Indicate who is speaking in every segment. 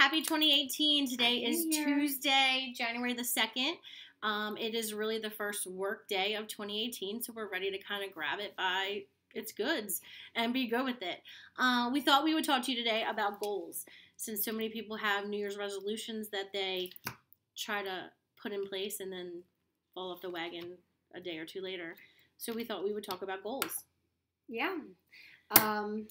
Speaker 1: happy 2018. Today is. Tuesday, January the 2nd. Um, it is really the first work day of 2018, so we're ready to kind of grab it by its goods and be good with it. Uh, we thought we would talk to you today about goals, since so many people have New Year's resolutions that they try to put in place and then fall off the wagon a day or two later. So we thought we would talk about goals.
Speaker 2: Yeah. Um,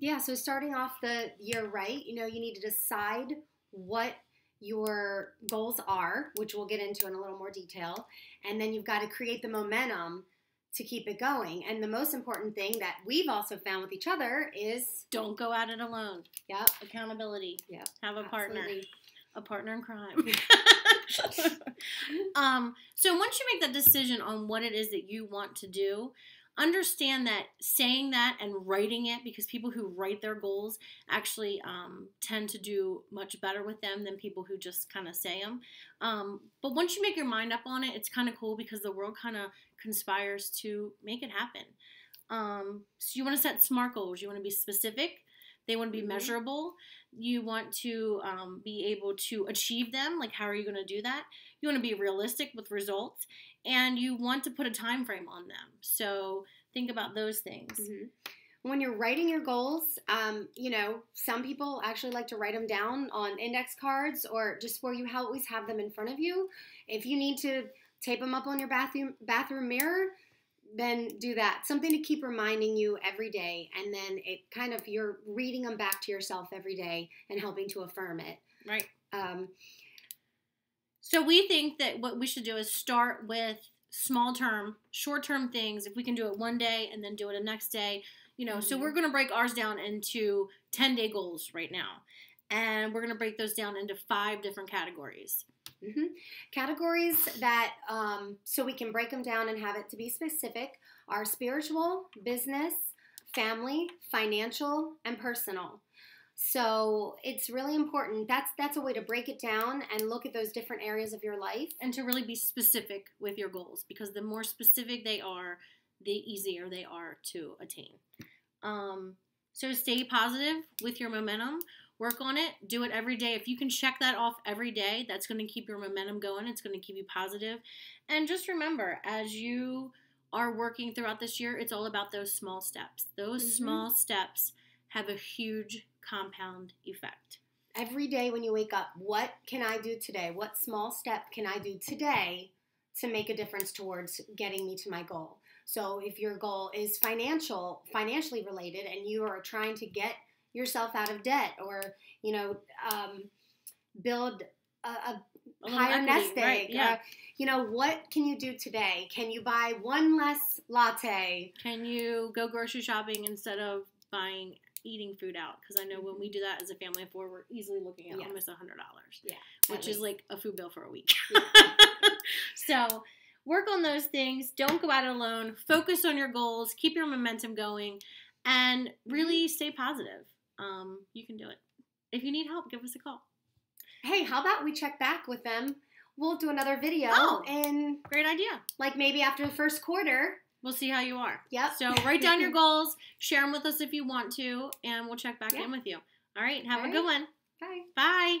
Speaker 2: yeah, so starting off the year right, you know, you need to decide what your goals are, which we'll get into in a little more detail. And then you've got to create the momentum to keep it going. And the most important thing that we've also found with each other is,
Speaker 1: Don't go at it alone.
Speaker 2: yep,
Speaker 1: Accountability.
Speaker 2: yep,
Speaker 1: Have a partner. a partner in crime. um, so once you make that decision on what it is that you want to do, understand that saying that and writing it, because people who write their goals actually um, tend to do much better with them than people who just kind of say them. Um, but once you make your mind up on it, it's kind of cool because the world kind of conspires to make it happen. Um, so you want to set smart goals. You want to be specific. They want to be
Speaker 2: Mhm.
Speaker 1: measurable. You want to um, be able to achieve them. Like, how are you going to do that? You want to be realistic with results, and you want to put a time frame on them. So think about those things.
Speaker 2: Mhm. When you're writing your goals, um, you know, some people actually like to write them down on index cards or just where you always have them in front of you. If you need to tape them up on your bathroom bathroom mirror, then do that. Something to keep reminding you every day, and then it kind of you're reading them back to yourself every day and helping to affirm it.
Speaker 1: Right.
Speaker 2: Um,
Speaker 1: So we think that what we should do is start with small term, short term things. If we can do it one day and then do it the next day, you know. So
Speaker 2: Mhm.
Speaker 1: we're going to break ours down into 10 day goals right now. And we're going to break those down into five different categories.
Speaker 2: Mhm. Categories that, um, so we can break them down and have it to be specific, are spiritual, business, family, financial, and personal. So it's really important. That's that's a way to break it down and look at those different areas of your life.
Speaker 1: And to really be specific with your goals because the more specific they are, the easier they are to attain. Um, so stay positive with your momentum. Work on it. Do it every day. If you can check that off every day, that's going to keep your momentum going. It's going to keep you positive. And just remember, as you are working throughout this year, it's all about those small steps. Those
Speaker 2: Mhm.
Speaker 1: small steps have a huge compound effect.
Speaker 2: Every day when you wake up, what can I do today? What small step can I do today to make a difference towards getting me to my goal? So if your goal is financial, financially related, and you are trying to get yourself out of debt, or you know, um, build a, a
Speaker 1: A
Speaker 2: higher
Speaker 1: equity,
Speaker 2: nest egg,
Speaker 1: right, yeah.
Speaker 2: uh, you know, what can you do today? Can you buy one less latte?
Speaker 1: Can you go grocery shopping instead of buying eating food out? Because I know when we do that as a family of four, we're easily looking at
Speaker 2: Yes.
Speaker 1: almost a hundred dollars,
Speaker 2: Yeah,
Speaker 1: which is like a food bill for a week. so work on those things. Don't go out alone. Focus on your goals. Keep your momentum going, and really stay positive. Um, you can do it. If you need help, give us a call.
Speaker 2: Hey, how about we check back with them? We'll do another video
Speaker 1: Oh.
Speaker 2: and
Speaker 1: Great idea.
Speaker 2: like maybe after the first quarter.
Speaker 1: We'll see how you are.
Speaker 2: Yep.
Speaker 1: So write down your goals, share them with us if you want to, and we'll check back
Speaker 2: Yeah.
Speaker 1: in with you. All right. Have
Speaker 2: All
Speaker 1: a good one.
Speaker 2: Bye.
Speaker 1: Bye.